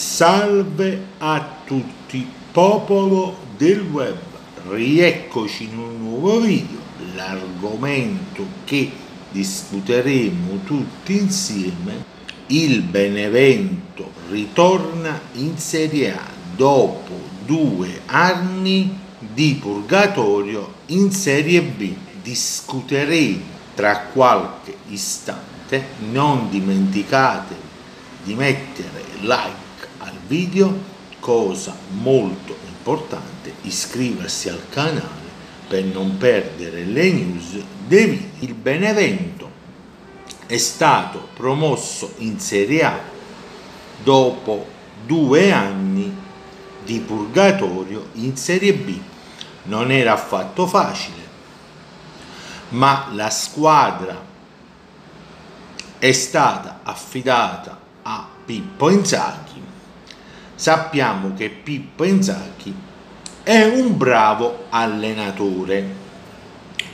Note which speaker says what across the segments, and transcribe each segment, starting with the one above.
Speaker 1: Salve a tutti, popolo del web, rieccoci in un nuovo video. L'argomento che discuteremo tutti insieme, il Benevento ritorna in Serie A dopo due anni di purgatorio in Serie B. Discuteremo tra qualche istante, non dimenticate di mettere like video, cosa molto importante, iscriversi al canale per non perdere le news dei video. Il Benevento è stato promosso in Serie A dopo due anni di purgatorio in Serie B. Non era affatto facile, ma la squadra è stata affidata a Pippo Inzaghi sappiamo che Pippo Inzaghi è un bravo allenatore.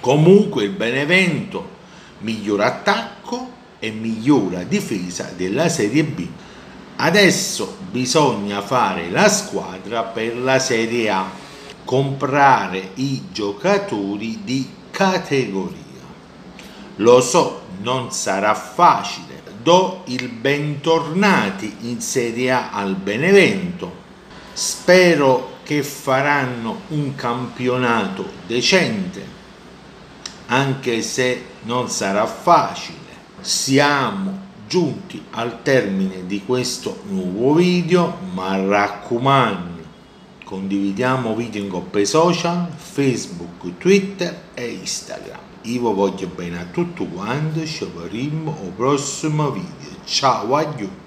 Speaker 1: Comunque il Benevento migliora attacco e migliora difesa della Serie B. Adesso bisogna fare la squadra per la Serie A, comprare i giocatori di categoria. Lo so, non sarà facile do il bentornati in Serie A al Benevento. Spero che faranno un campionato decente, anche se non sarà facile. Siamo giunti al termine di questo nuovo video, ma raccomando, condividiamo video in coppe social, Facebook, Twitter e Instagram. Io voglio bene a tutto quanto, ci vedremo al prossimo video. Ciao a tutti!